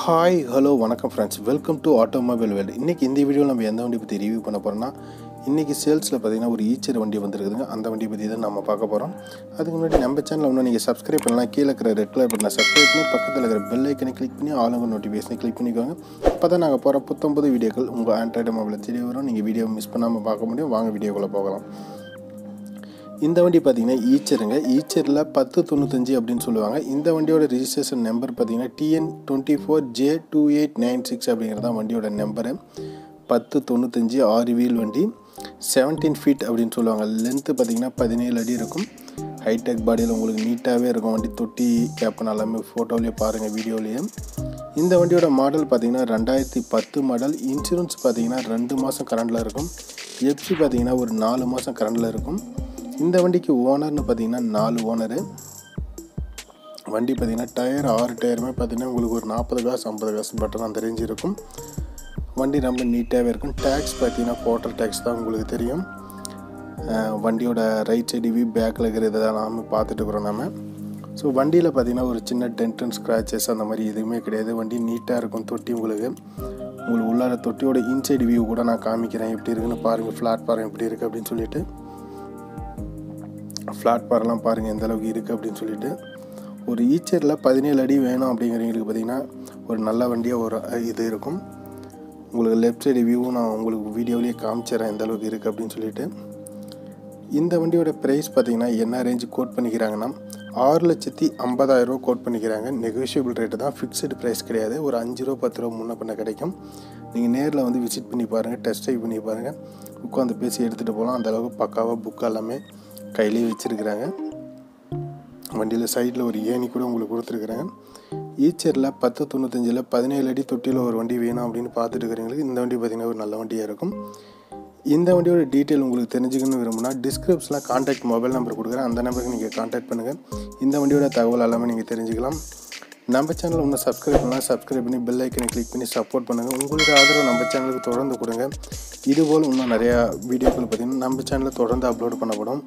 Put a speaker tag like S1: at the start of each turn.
S1: Hi hello வணக்கம் friends welcome to automobile world இன்றைக்கி இந்த வீடியோவில் நம்ம எந்த வண்டி பற்றி ரிவ்யூ பண்ண போகிறோம்னா இன்றைக்கி சேல்ஸில் பார்த்தீங்கன்னா ஒரு ஈச்சர் வண்டி வந்திருக்குதுங்க. அந்த வண்டியை பற்றி தான் நம்ம பார்க்க போகிறோம் அதுக்கு முன்னாடி நம்ம சேனலில் ஒன்று நீங்கள் சப்ஸ்கிரைப் பண்ணலாம் கீழே இருக்கிற ரெட் கலர் பட்டனை சப்ஸ்கிரைப் பண்ணி பக்கத்தில் இருக்கிற பெல் ஐக்கனை கிளிக் பண்ணி ஆளுங்க நோட்டிஃபிகேஷனை கிளிக் பண்ணிக்கோங்க. அப்போ தான் நாங்கள் போகிற புத்தம்பது வீடியோக்கள் உங்கள் ஆண்ட்ராய்டு மொபைலில் தெரிய வரும். நீங்கள் வீடியோ மிஸ் பண்ணாமல் பார்க்க முடியும். வாங்க வீடியோக்குள்ளே போகலாம். இந்த வண்டி பார்த்தீங்கன்னா ஈச்சருங்க. ஈச்சரில் பத்து தொண்ணூத்தஞ்சு அப்படின்னு சொல்லுவாங்க. இந்த வண்டியோட ரிஜிஸ்ட்ரேஷன் நம்பர் பார்த்தீங்கன்னா TN twenty four J two eight nine six அப்படிங்கிறது தான் வண்டியோட நம்பரு பத்து தொண்ணூத்தஞ்சு ஆறு வீல் வண்டி. செவன்டீன் ஃபீட் அப்படின்னு சொல்லுவாங்க. லென்த்து பார்த்தீங்கன்னா பதினேழு அடி இருக்கும். ஹைடெக் பாடியில் உங்களுக்கு நீட்டாகவே இருக்கும் வண்டி. தொட்டி கேப்பன் எல்லாமே ஃபோட்டோலேயே பாருங்கள் வீடியோலேயே. இந்த வண்டியோட மாடல் பார்த்தீங்கன்னா ரெண்டாயிரத்தி பத்து மாடல் இன்சூரன்ஸ் பார்த்தீங்கன்னா ரெண்டு மாதம் கரண்டில் இருக்கும். எஃப்சி பார்த்தீங்கன்னா ஒரு நாலு மாதம் கரண்டில் இருக்கும். இந்த வண்டிக்கு ஓனர்னு பார்த்தீங்கன்னா நாலு ஓனரு. வண்டி பார்த்தீங்கன்னா டயர் ஆறு டயருமே பார்த்தீங்கன்னா உங்களுக்கு ஒரு நாற்பது காசு ஐம்பது காசு பட்டன் அந்த இருக்கும் வண்டி ரொம்ப நீட்டாகவே இருக்கும். டேக்ஸ் பார்த்தீங்கன்னா குவார்ட்டர் டேக்ஸ் தான் உங்களுக்கு தெரியும். வண்டியோட ரைட் சைடு வியூ பேக்கில் இருக்கிற இதெல்லாம் நாம் பார்த்துட்டுருக்குறோம் நம்ம ஸோ வண்டியில் பார்த்தீங்கன்னா ஒரு சின்ன டென்டன் ஸ்க்ராச்சஸ் அந்த மாதிரி எதுவுமே கிடையாது. வண்டி நீட்டாக இருக்கும் தொட்டி உங்களுக்கு. உங்களுக்கு உள்ளார தொட்டியோட இன்சைடு வியூ கூட நான் காமிக்கிறேன். எப்படி இருக்குன்னு பாருங்கள் ஃப்ளாட் பாருங்கள் எப்படி இருக்குது அப்படின்னு சொல்லிட்டு. ஃப்ளாட் பாரெல்லாம் பாருங்கள் எந்த அளவுக்கு இருக்குது அப்படின்னு சொல்லிட்டு. ஒரு ஈச்சரில் பதினேழு அடி வேணும் அப்படிங்கிறவங்களுக்கு பார்த்தீங்கன்னா ஒரு நல்ல வண்டியாக ஒரு இது இருக்கும். உங்களுக்கு லெஃப்ட் சைடு வியூவும் நான் உங்களுக்கு வீடியோவிலேயே காமிச்சிடறேன் எந்த அளவுக்கு இருக்குது அப்படின்னு சொல்லிட்டு. இந்த வண்டியோட ப்ரைஸ் பார்த்தீங்கன்னா என்ன ரேஞ்சு கோட் பண்ணிக்கிறாங்கன்னா ஆறு லட்சத்தி ஐம்பதாயிரரூவா கோட் பண்ணிக்கிறாங்க. நெகோஷியபிள் ரேட்டு தான் ஃபிக்ஸ்டு ப்ரைஸ் கிடையாது. ஒரு அஞ்சு ரூபா பத்து ரூபா முன்ன பண்ண கிடைக்கும். நீங்கள் நேரில் வந்து விசிட் பண்ணி பாருங்கள் டெஸ்ட் ட்ரைவ் பண்ணி பாருங்கள் உட்காந்து பேசி எடுத்துகிட்டு போகலாம். அந்தளவுக்கு பக்காவாக புக் எல்லாமே கையிலேயே வச்சுருக்குறாங்க. வண்டியில் சைடில் ஒரு ஏணி கூட உங்களுக்கு கொடுத்துருக்குறாங்க ஈச்சரில் பத்து தொண்ணூத்தஞ்சில் பதினேழு அடி தொட்டியில் ஒரு வண்டி வேணும் அப்படின்னு பார்த்துட்டு இருக்கிறவங்களுக்கு இந்த வண்டி பார்த்திங்கன்னா ஒரு நல்ல வண்டியாக இருக்கும். இந்த வண்டியோட டீட்டெயில் உங்களுக்கு தெரிஞ்சுக்கணும்னு விரும்புனா டிஸ்கிரிப்ஷனில் காண்டாக்ட் மொபைல் நம்பர் கொடுக்குறேன். அந்த நம்பருக்கு நீங்கள் காண்டாக்ட் பண்ணுங்கள் இந்த வண்டியோட தகவல் எல்லாமே நீங்கள் தெரிஞ்சுக்கலாம். நம்ம சேனல் ஒன்று சப்ஸ்கிரைப் பண்ணால் சப்ஸ்கிரைப் பண்ணி பெல் ஐக்கனை கிளிக் பண்ணி சப்போர்ட் பண்ணுங்கள் உங்களுக்கு ஆதரவு நம்ம சேனலுக்கு தொடர்ந்து கொடுங்க. இதுபோல் இன்னும் நிறையா வீடியோக்கள் பார்த்திங்கன்னா நம்ம சேனலில் தொடர்ந்து அப்லோட் பண்ணப்படும்.